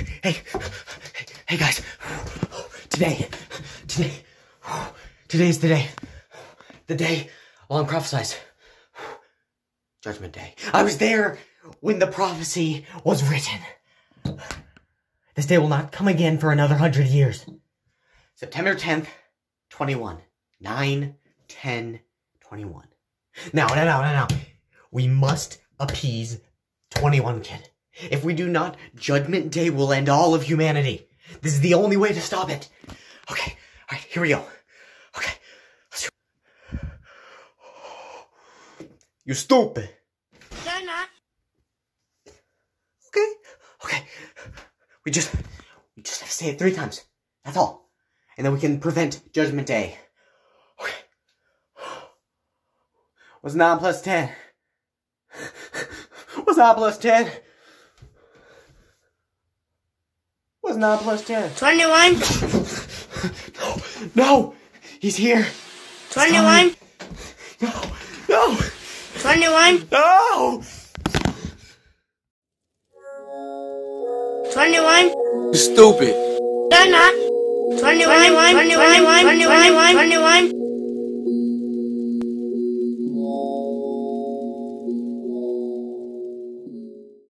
Hey, hey guys. Today, today, today's the day. The day long prophesied. Judgment Day. I was there when the prophecy was written. This day will not come again for another hundred years. September 10th, 21. 9, 10, 21. Now, now, now, now, now. We must appease 21 Kid. If we do not, Judgment Day will end all of humanity. This is the only way to stop it. Okay, alright, here we go. Okay, let's do You stupid. They're not. Okay, okay. We just, we just have to say it three times. That's all. And then we can prevent Judgment Day. Okay. What's 9 plus 10? What's 9 plus 10? What's 9 plus 10? 21. No, no! He's here! 21. No, no, 21. no! 21. Stupid. They're not. 21. 21. 21. 21. 21.